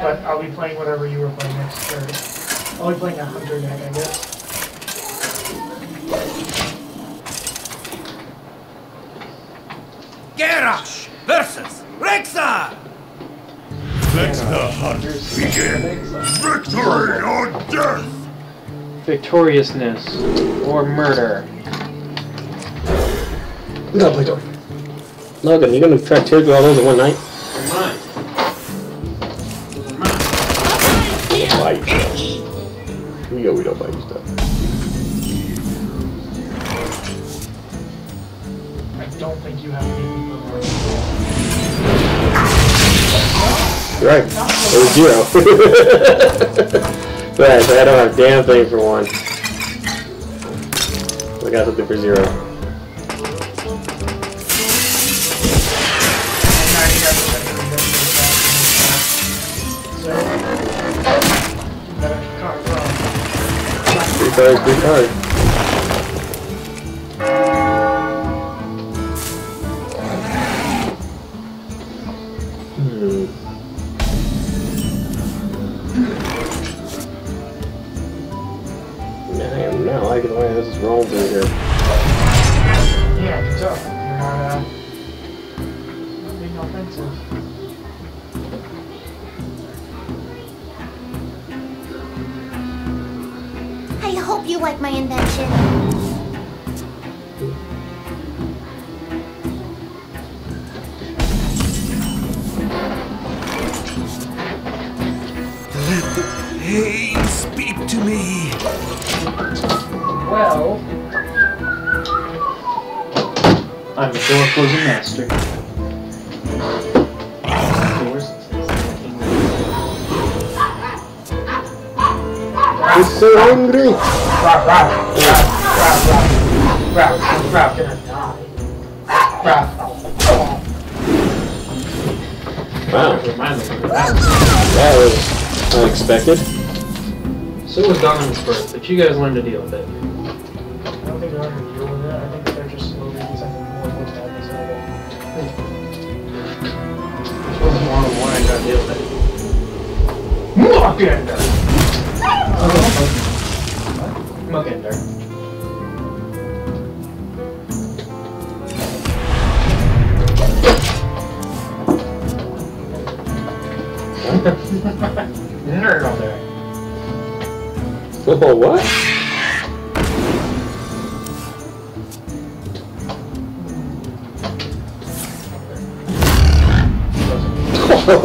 But I'll be playing whatever you were playing next turn. I'll be playing a hunter deck, I guess. Garrosh versus Rexxar! Let the hunt begin. Victory or death! Victoriousness or murder. We gotta play Dork. Logan, you're gonna try to tear through all those in one night? Don't think you have anything for. You're right. It was zero. right, so I don't have damn thing for one. I got something for zero. Three cards, three cards. I am not liking the way this is rolling through here. Yeah, I can tell. You're not, uh, not being offensive. I hope you like my invention. Let the pain speak to me. Well, I'm the door closing master. Doors. He's so hungry! Ralph, Ralph, Ralph, gonna die. Ralph. Wow, Remind me. that was unexpected. So was Donovan's birth, but you guys learn to deal with it. Don't think they're under deal with it. I think they're just slowly something more what's happening inside it. This wasn't one on one, I gotta deal with it. Muckender! Muckender. Nerd on there. Oh, what? Know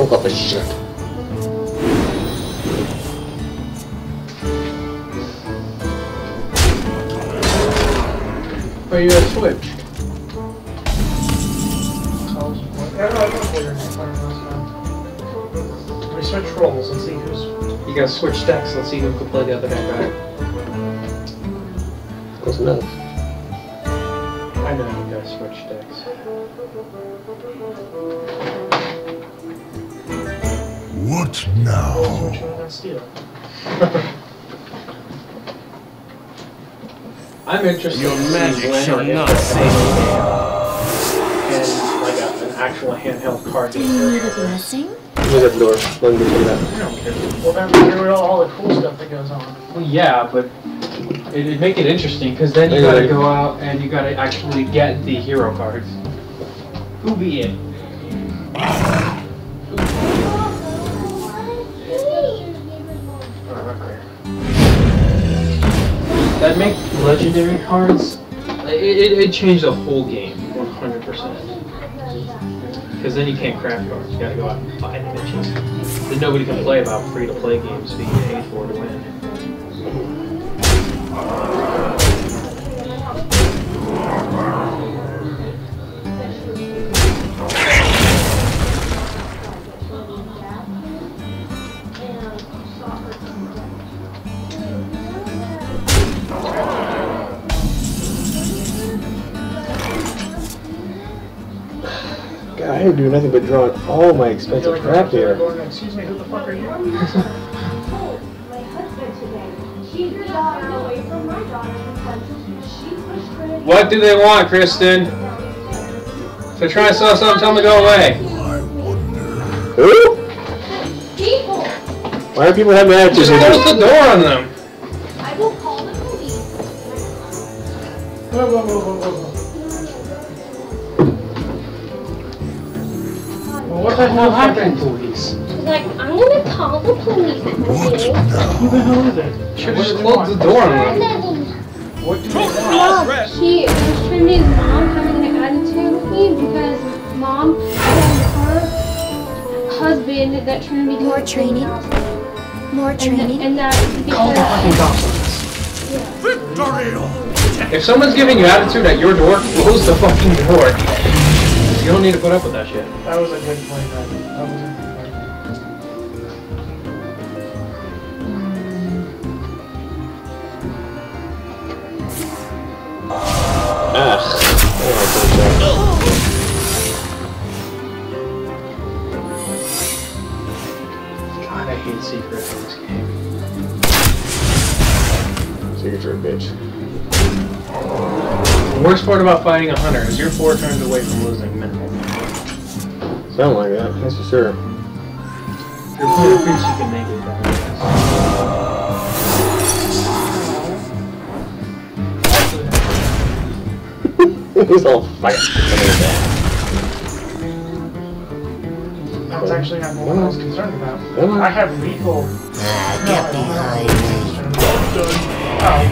where next time last time. We switch roles and see who's. You guys switch decks, let's see who can play the other deck back. Close enough. I know you guys switch decks. What now? Switching and then. I'm interested Your magic seeing shall not they're save and like a, an actual handheld card Do you need a blessing? Who's at the door? Logan, go check it out. I don't care. Well, then we hear all the cool stuff that goes on. Well, yeah, but it, it'd make it interesting because then you Yeah. gotta go out and you gotta actually get the hero cards. Who be it? That make legendary cards. It, it, it changed the whole game, 100%. Because then you can't craft cards. You gotta go out and buy them bitches. Then nobody can play about free to play games being paid for to win. I didn't do nothing but draw all my expensive crap here. Excuse me, who the fuck are you? my husband today. Keep your daughter away from my daughter because she pushed her to What do they want, Kristen? If they're trying to sell something, tell them to go away. I wonder. Who? people. Why are people having attitudes? Just close the door on them. I will call the police. Whoa, whoa, whoa, what the hell happened? police? She's like, I'm gonna call the police. What Okay? Who the hell is it? Should What just do close the door on them. What do they want? Mom, she was Trinity's mom having an attitude with me because mom told her husband that Trinity More training? clean the house. More training? and that Call the fucking because cops. Victory! If someone's giving you attitude at your door, close the fucking door. You don't need to put up with that shit. That was a good point, man. That was a good point. Ah. Oh, God, I hate secrets in this game. Secrets are a bitch. The worst part about fighting a hunter is you're four turns away from losing minimal. Sound like that, that's for sure. If you're playing a you can make it better. He's all fight. That's actually not what I was concerned about. I have legal. Ah, get behind me. Oh, okay.